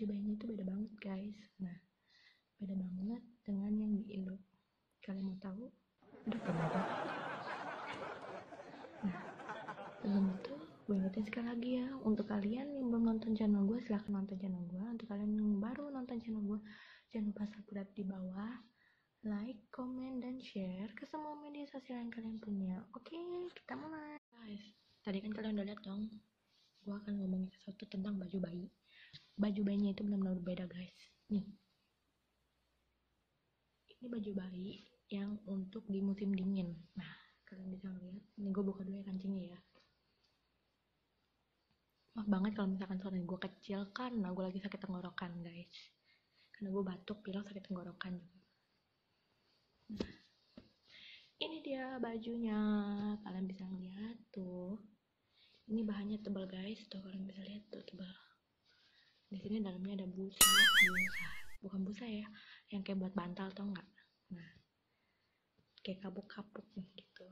baju bayinya itu beda banget guys nah beda banget dengan yang di Indo kalian mau tahu udah kenapa nah sebelum itu gue ingetin sekali lagi ya untuk kalian yang belum nonton channel gue silahkan nonton channel gue untuk kalian yang baru nonton channel gue jangan lupa subscribe di bawah like, comment, dan share ke semua media sosial yang kalian punya. Oke, kita mulai. Guys, tadi kan kalian udah lihat dong, gue akan ngomongin sesuatu tentang baju bayi. Baju bayinya itu benar-benar berbeda guys. Nih, ini baju bayi yang untuk di musim dingin. Nah, kalian bisa ngeliat. Ini gue buka dulu ya kancingnya ya. Maaf banget kalau misalkan suara gue kecil karena gue lagi sakit tenggorokan guys. Karena gue batuk, bilang sakit tenggorokan juga ini dia bajunya kalian bisa lihat tuh ini bahannya tebal guys tuh kalian bisa lihat tuh tebal di sini dalamnya ada busa. Busa bukan busa ya yang kayak buat bantal tau nggak? Nah kayak kabuk-kabuk nih gitu.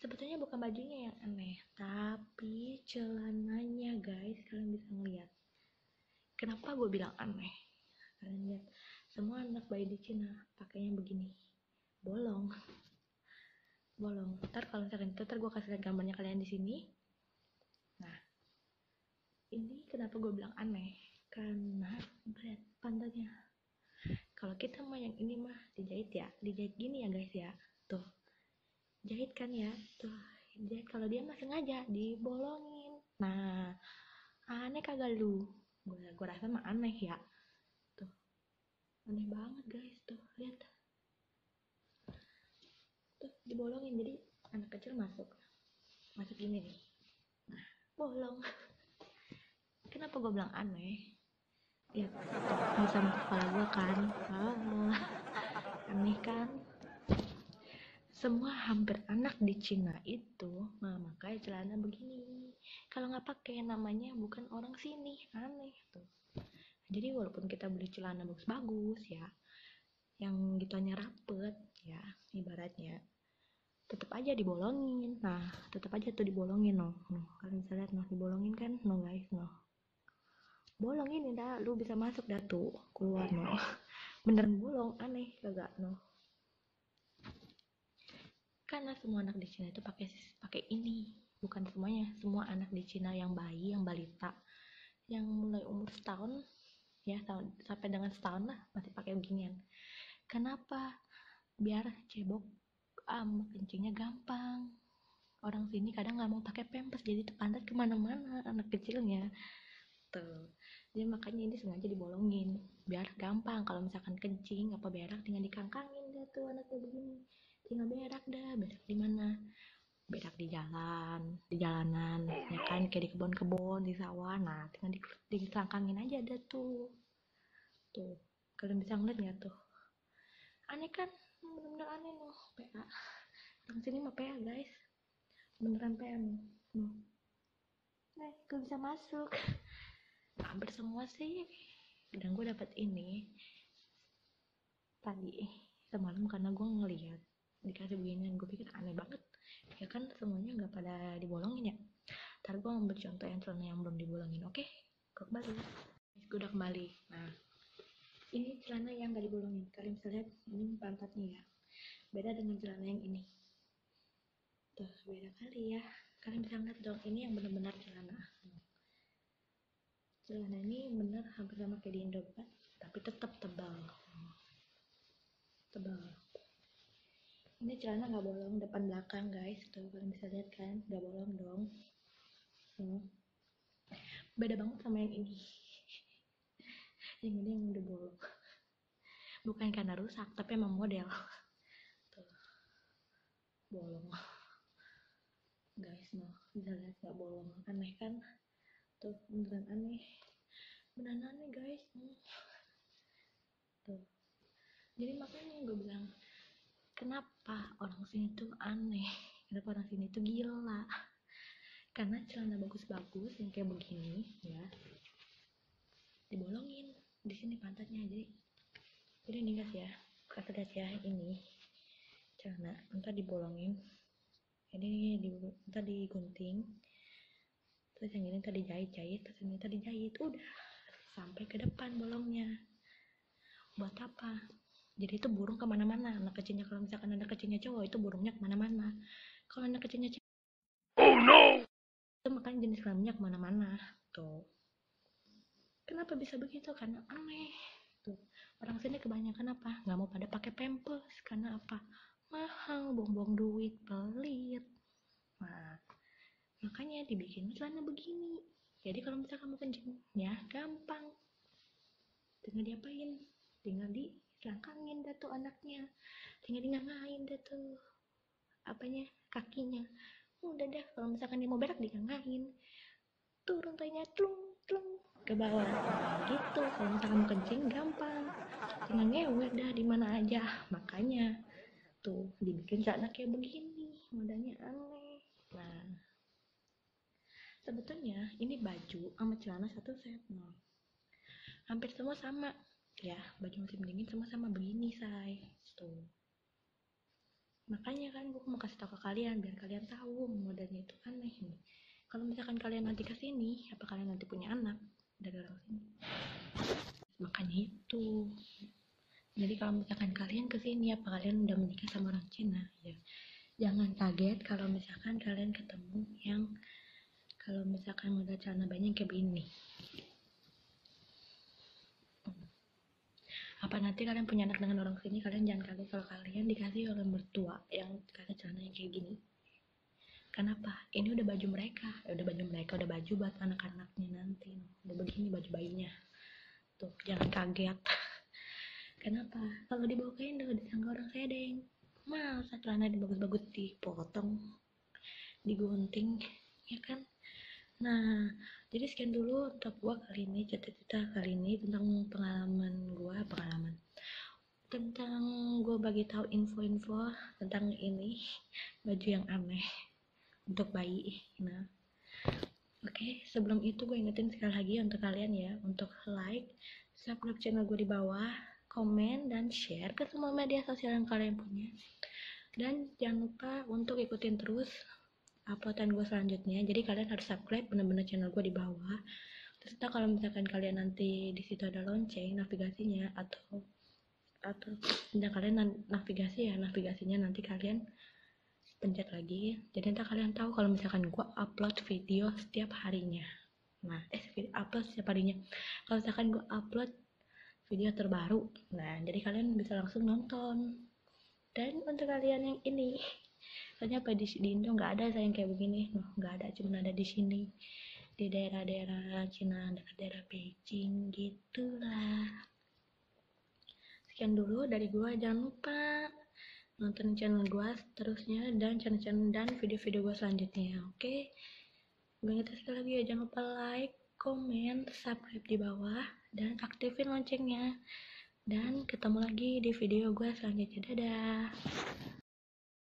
Sebetulnya bukan bajunya yang aneh tapi celananya guys kalian bisa ngeliat. Kenapa gue bilang aneh? Kalian lihat semua anak bayi di Cina pakainya begini. Bolong. Bolong. Ntar kalau misalkan itu ntar gue kasih gambarnya kalian di sini ini kenapa gue bilang aneh? Karena lihat pantatnya. Kalau kita mah yang ini mah dijahit ya. Dijahit gini ya guys ya. Tuh. Jahit kan ya? Tuh. Jahit kalau dia mah sengaja dibolongin. Nah aneh kagak lu? Gue gue rasa mah aneh ya. Tuh. Aneh banget guys. Tuh lihat. Tuh dibolongin. Jadi anak kecil masuk. Masuk gini nih. Nah bolong kenapa gue bilang aneh? Ya bisa masuk kepala gue kan. Ah, aneh kan? Semua hampir anak di Cina itu nah makanya celana begini. Kalau nggak pakai namanya bukan orang sini. Aneh tuh. Jadi walaupun kita beli celana bagus-bagus ya yang gituannya rapet ya ibaratnya tetap aja dibolongin. Nah tetap aja tuh dibolongin no no kalian bisa lihat no dibolongin kan no guys no bolong ini dah lu bisa masuk dah tuh keluar no beneran bolong aneh kagak no. Karena semua anak di Cina itu pakai pakai ini. Bukan semuanya semua anak di Cina yang bayi yang balita yang mulai umur setahun ya tahun, sampai dengan setahun lah masih pakai beginian. Kenapa? Biar cebok um, kencingnya gampang. Orang sini kadang nggak mau pakai pampers jadi tuh pantat ke mana-mana anak kecilnya tuh jadi makanya ini sengaja dibolongin biar gampang. Kalau misalkan kencing apa berak tinggal dikangkangin deh tuh anaknya begini. Tinggal berak dah berak di mana? Berak di jalan di jalanan ya kan? Kayak di kebun-kebun di sawah. Nah tinggal di, dikangkangin aja deh tuh. Tuh kalian bisa ngeliat nggak tuh? Aneh kan? Bener-bener aneh loh PA yang sini mah PA guys. Beneran PA nih nih nah gue bisa masuk hampir semua sih. Dan gue dapat ini tadi semalam karena gue ngeliat dikasih beginian gue pikir aneh banget. Ya kan semuanya nggak pada dibolongin ya? Ntar gue ngambil contoh yang celana yang belum dibolongin oke? Gue kembali. Gue udah kembali. Nah ini celana yang gak dibolongin. Kalian bisa lihat ini pantatnya ya. Beda dengan celana yang ini. Tuh beda kali ya. Kalian bisa lihat dong ini yang benar-benar celana celana ini bener hampir sama kayak di Indo kan tapi tetap tebal. Tebal. Ini celana nggak bolong depan belakang guys. Tuh kalian bisa lihat kan? Nggak bolong dong. Hmm. beda banget sama yang ini. Yang ini yang udah bolong. Bukan karena rusak tapi emang model. Tuh. Bolong. Guys noh bisa lihat nggak bolong. Aneh kan beneran aneh. Beneran aneh guys. Tuh. Jadi makanya gue bilang kenapa orang sini tuh aneh? Kenapa orang sini tuh gila? Karena celana bagus-bagus yang kayak begini ya dibolongin di sini pantatnya. Jadi jadi nih guys ya kata lihat ya ini celana entar dibolongin ini di entar digunting terus yang ini tadi jahit jahit terus ini tadi jahit. Udah sampai ke depan bolongnya. Buat apa? Jadi itu burung ke mana-mana. Anak kecilnya kalau misalkan anak kecilnya cowok itu burungnya ke mana-mana. Kalau anak kecilnya cewek oh no! itu makanya jenis kelaminnya ke mana-mana. Tuh. Kenapa bisa begitu? Karena aneh. Tuh. Orang sini kebanyakan apa? Nggak mau pada pakai pampers. Karena apa? Mahal. Buang-buang duit pelit. Nah makanya dibikin celana begini. Jadi kalau misalkan mau kencing ya gampang. Tinggal diapain? Tinggal diselangkangin dah tuh anaknya. Tinggal dingangain dah tuh apanya kakinya. Udah dah kalau misalkan dia mau berak digangain turun tanya tlung tlung ke bawah. Gitu kalau misalkan mau kencing gampang. Tinggal ngewe dah di mana aja. Makanya tuh dibikin celana kayak begini modalnya aneh. Nah sebetulnya ini baju sama celana satu set no. Hampir semua sama. Ya baju musim dingin sama-sama begini say. Tuh makanya kan gue mau kasih tau ke kalian biar kalian tahu modalnya itu aneh nih kalau misalkan kalian nanti ke sini apa kalian nanti punya anak dari orang sini? Makanya itu. Jadi kalau misalkan kalian ke sini apa kalian udah menikah sama orang Cina? Ya jangan kaget kalau misalkan kalian ketemu yang kalau misalkan modal celana banyak kayak begini. Apa nanti kalian punya anak dengan orang sini kalian jangan kaget kalau kalian dikasih oleh mertua yang dikasih celana yang kayak gini. Kenapa? Ini udah baju mereka. Ya udah baju mereka udah baju buat anak-anaknya nanti. Udah begini baju bayinya. Tuh jangan kaget. Kenapa? Kalau dibawa ke Indo disangka orang sedeng. Masa celana dibagus-bagus? Dipotong. Digunting. Ya kan nah jadi sekian dulu untuk gua kali ini cerita-cerita kali ini tentang pengalaman gua pengalaman tentang gua bagi tahu info-info tentang ini baju yang aneh untuk bayi nah oke okay, sebelum itu gue ingetin sekali lagi untuk kalian ya untuk like subscribe channel gue di bawah komen dan share ke semua media sosial yang kalian punya. Dan jangan lupa untuk ikutin terus uploadan gue selanjutnya. Jadi kalian harus subscribe bener-bener channel gue di bawah. Terus kalau misalkan kalian nanti di situ ada lonceng navigasinya atau atau dan kalian navigasi ya navigasinya nanti kalian pencet lagi. Jadi nanti kalian tahu kalau misalkan gue upload video setiap harinya. Nah eh upload setiap harinya. Kalau misalkan gue upload video terbaru nah jadi kalian bisa langsung nonton. Dan untuk kalian yang ini soalnya apa di, di Indo nggak ada sayang kayak begini. Nggak ada cuma ada di sini. Di daerah-daerah Cina dekat daerah Beijing gitulah. Sekian dulu dari gua. Jangan lupa nonton channel gua seterusnya dan channel-channel dan video-video gua selanjutnya oke? Okay? gue ingetin sekali lagi ya jangan lupa like komen subscribe di bawah dan aktifin loncengnya. Dan ketemu lagi di video gue selanjutnya. Dadah